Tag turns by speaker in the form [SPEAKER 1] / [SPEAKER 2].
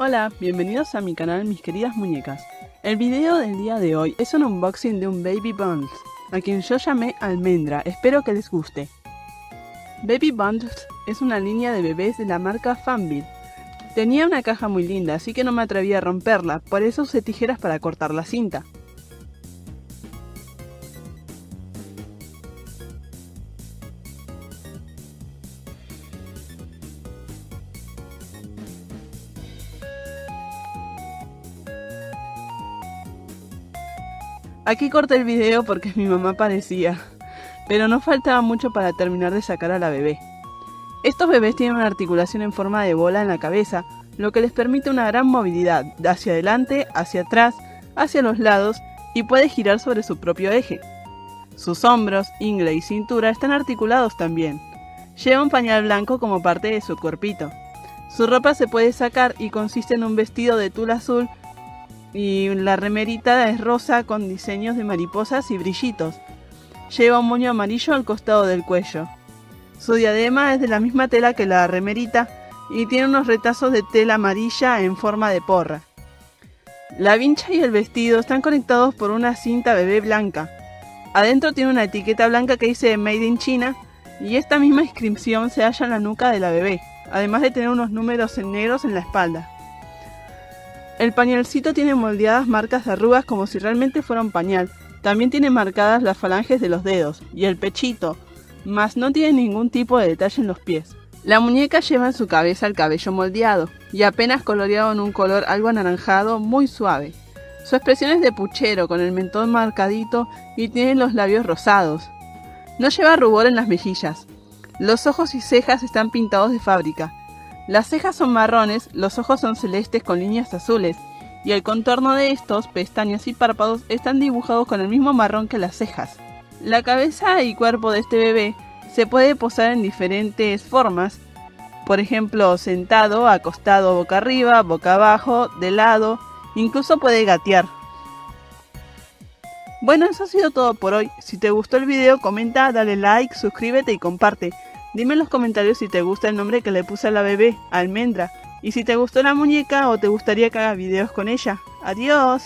[SPEAKER 1] Hola, bienvenidos a mi canal mis queridas muñecas. El video del día de hoy es un unboxing de un Baby Bundles, a quien yo llamé Almendra, espero que les guste. Baby Bundles es una línea de bebés de la marca Fanville. Tenía una caja muy linda, así que no me atreví a romperla, por eso usé tijeras para cortar la cinta. Aquí corté el video porque mi mamá parecía, pero no faltaba mucho para terminar de sacar a la bebé. Estos bebés tienen una articulación en forma de bola en la cabeza, lo que les permite una gran movilidad, hacia adelante, hacia atrás, hacia los lados y puede girar sobre su propio eje. Sus hombros, ingle y cintura están articulados también. Lleva un pañal blanco como parte de su cuerpito. Su ropa se puede sacar y consiste en un vestido de tul azul y la remerita es rosa con diseños de mariposas y brillitos. Lleva un moño amarillo al costado del cuello. Su diadema es de la misma tela que la remerita y tiene unos retazos de tela amarilla en forma de porra. La vincha y el vestido están conectados por una cinta bebé blanca. Adentro tiene una etiqueta blanca que dice Made in China y esta misma inscripción se halla en la nuca de la bebé, además de tener unos números en negros en la espalda. El pañalcito tiene moldeadas marcas de arrugas como si realmente fuera un pañal. También tiene marcadas las falanges de los dedos y el pechito, mas no tiene ningún tipo de detalle en los pies. La muñeca lleva en su cabeza el cabello moldeado y apenas coloreado en un color algo anaranjado muy suave. Su expresión es de puchero con el mentón marcadito y tiene los labios rosados. No lleva rubor en las mejillas. Los ojos y cejas están pintados de fábrica las cejas son marrones, los ojos son celestes con líneas azules, y el contorno de estos, pestañas y párpados, están dibujados con el mismo marrón que las cejas. La cabeza y cuerpo de este bebé se puede posar en diferentes formas, por ejemplo, sentado, acostado boca arriba, boca abajo, de lado, incluso puede gatear. Bueno, eso ha sido todo por hoy. Si te gustó el video, comenta, dale like, suscríbete y comparte. Dime en los comentarios si te gusta el nombre que le puse a la bebé, Almendra, y si te gustó la muñeca o te gustaría que haga videos con ella. Adiós.